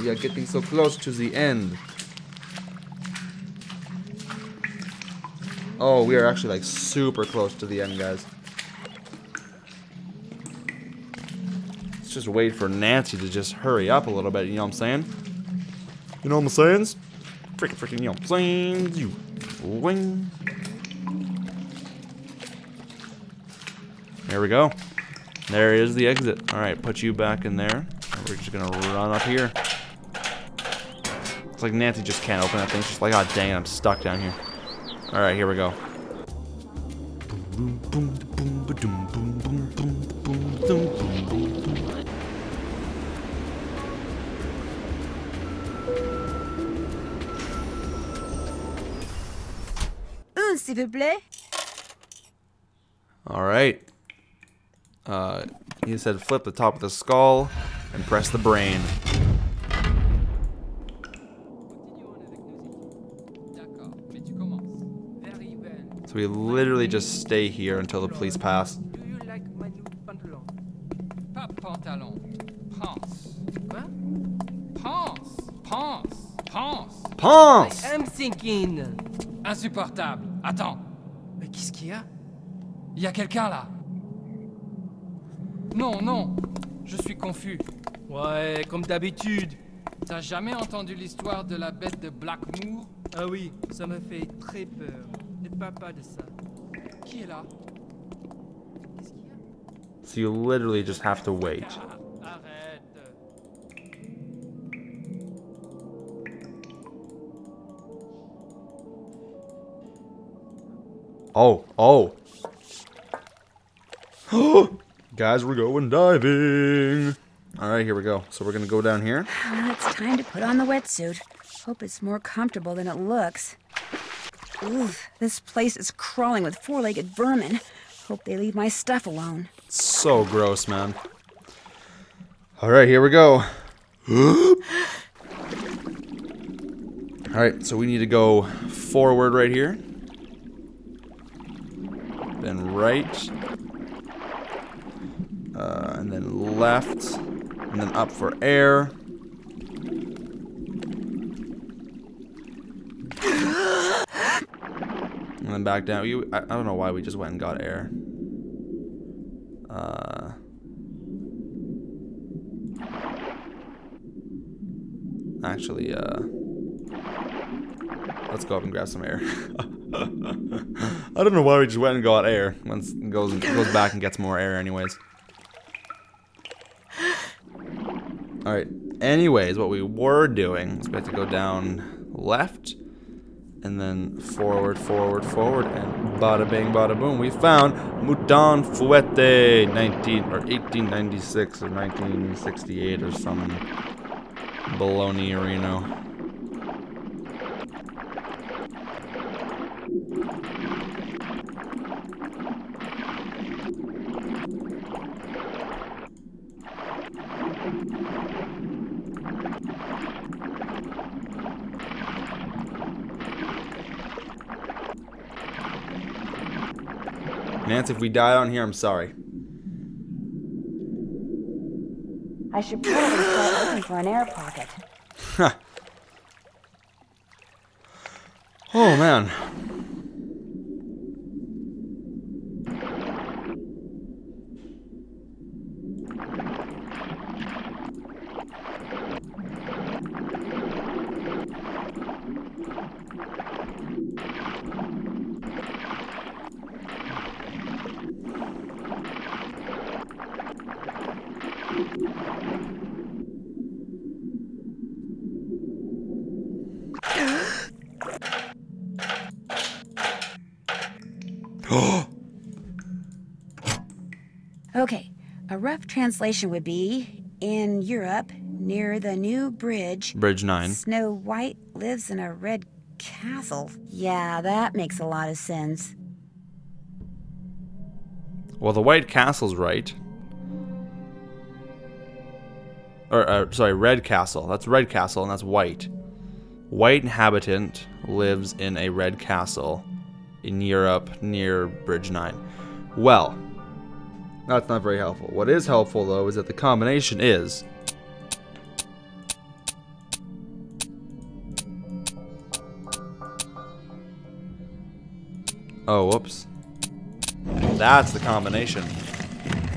We are getting so close to the end. Oh, we are actually like super close to the end, guys. Let's just wait for Nancy to just hurry up a little bit, you know what I'm saying? You know what I'm saying? Freaking, freaking, you know what I'm saying? You wing. There we go. There is the exit. Alright, put you back in there. We're just gonna run up here. It's like Nancy just can't open that thing. She's like, oh dang it, I'm stuck down here. Alright, here we go. Un, s'il vous plaît. Alright. Uh, he said flip the top of the skull and press the brain. So we literally just stay here until the police pass. Do you like my new pantalon? Pas pantalon. Pense. Quoi? Pense. Pense. Pense. Ponce! I'm thinking. Insupportable. Attends. Mais qu'est-ce qu'il y a? Il y a quelqu'un là. Non, non. Je suis confus. Ouais, comme d'habitude. T'as jamais entendu l'histoire de la bête de Blackmoor? Ah oui, ça me fait très peur. Ne parle pas de ça. Qui est là Qu'est-ce qu'il y a So you literally just have to wait. Ah, Arrête. Oh, oh. Guys, we're going diving. Alright, here we go. So we're gonna go down here. Well, it's time to put on the wetsuit. Hope it's more comfortable than it looks. Oof, this place is crawling with four-legged vermin. Hope they leave my stuff alone. So gross, man. Alright, here we go. Alright, so we need to go forward right here. Then right. Uh, and then left. And then up for air. And then back down. You, I, I don't know why we just went and got air. Uh, actually, uh, let's go up and grab some air. I don't know why we just went and got air. Once goes goes back and gets more air, anyways. All right. Anyways, what we were doing is we had to go down left, and then forward, forward, forward, and bada bing, bada boom. We found Mouton Fouette, 19 or 1896 or 1968 or some baloney or Nance, if we die on here, I'm sorry. I should probably start looking for an air pocket. Oh man. Okay, a rough translation would be in Europe, near the new bridge, Bridge 9. Snow White lives in a red castle. Yeah, that makes a lot of sense. Well, the White Castle's right. Or, uh, sorry, Red Castle. That's Red Castle, and that's white. White inhabitant lives in a red castle in Europe near Bridge 9. Well, that's not very helpful. What is helpful, though, is that the combination is... Oh, whoops. That's the combination.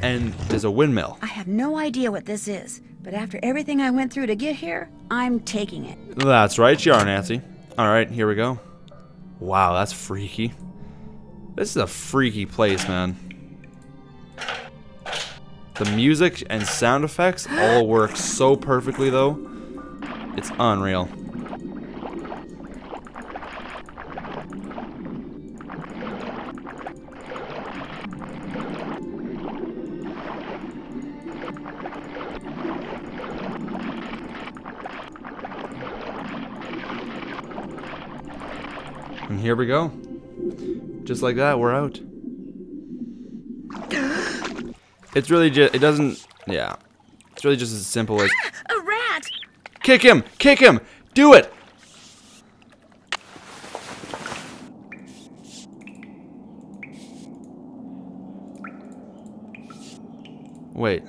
And there's a windmill. I have no idea what this is, but after everything I went through to get here, I'm taking it. That's right, you are, Nancy. All right, here we go. Wow, that's freaky. This is a freaky place, man. The music and sound effects all work so perfectly, though. It's unreal. And here we go. Just like that, we're out. It's really just, it doesn't, yeah. It's really just as simple as, A rat! kick him, kick him, do it! Wait.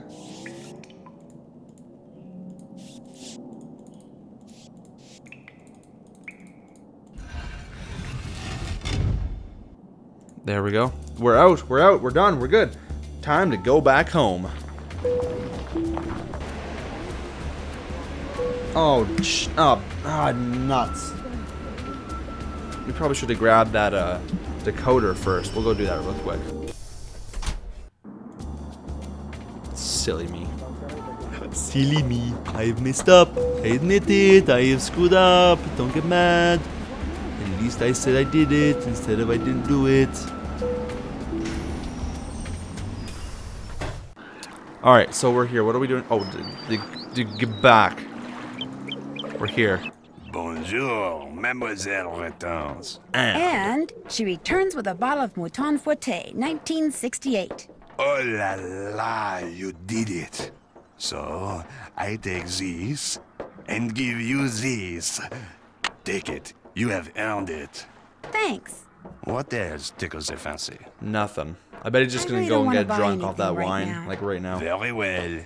There we go. We're out. We're out. We're done. We're good. Time to go back home. Oh, sh oh, ah, nuts. We probably should have grabbed that uh, decoder first. We'll go do that real quick. Silly me. Silly me. I've messed up. I admit it. I have screwed up. Don't get mad. At least I said I did it instead of I didn't do it. All right, so we're here. What are we doing? Oh, get back. We're here. Bonjour, Mademoiselle Hortense. And she returns with a bottle of Mouton Fouette, 1968. Oh la la, you did it. So, I take this and give you this. Take it. You have earned it. Thanks. What else tickles the fancy? Nothing. I bet he's just I gonna really go and get drunk off that right wine, now. like right now. Very well.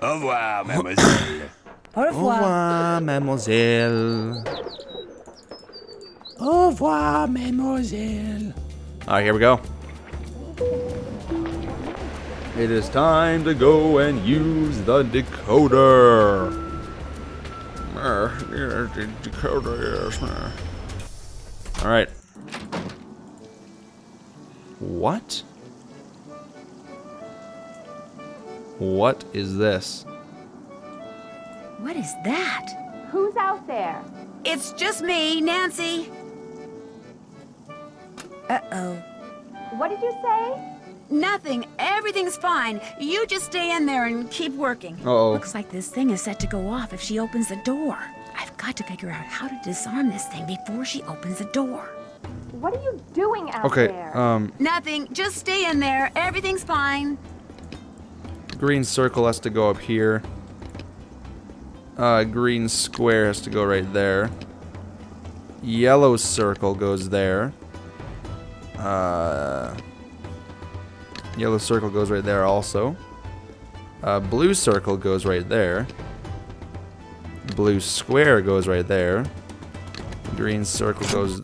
Au revoir, mademoiselle. Au revoir. revoir, mademoiselle. Au revoir, mademoiselle. All right, here we go. It is time to go and use the decoder. The decoder, yes. All right. What? What is this? What is that? Who's out there? It's just me, Nancy. Uh-oh. What did you say? Nothing. Everything's fine. You just stay in there and keep working. Uh-oh. Looks like this thing is set to go off if she opens the door. I've got to figure out how to disarm this thing before she opens the door. What are you doing out there? Okay, there? um, Nothing. Just stay in there. Everything's fine. green circle has to go up here. Uh, green square has to go right there. Yellow circle goes there. Uh, yellow circle goes right there also. Uh, blue circle goes right there. Blue square goes right there. Green circle goes.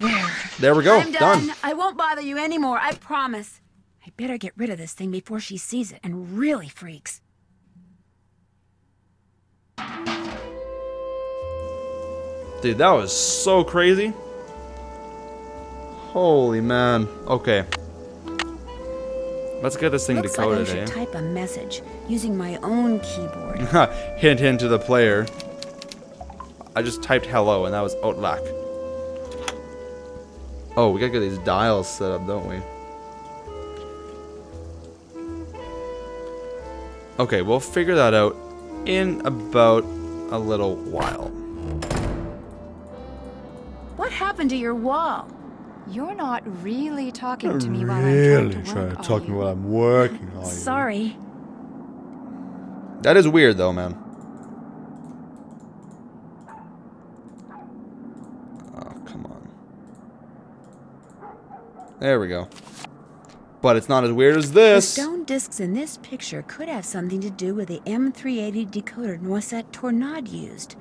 There we go. I'm done. I won't bother you anymore. I promise. I better get rid of this thing before she sees it and really freaks. Dude, that was so crazy. Holy man. Okay. Let's get this thing Looks like I should eh? type a message using my own keyboard. hint hint to the player. I just typed hello and that was Outlack. Oh, we gotta get these dials set up, don't we? Okay, we'll figure that out in about a little while. What happened to your wall? You're not really talking to me while really I'm trying to trying work, to talk to me you? while I'm working, are you? Sorry. That is weird though, man. Oh, come on. There we go. But it's not as weird as this. The stone discs in this picture could have something to do with the M380 decoder Noisette Tornade used.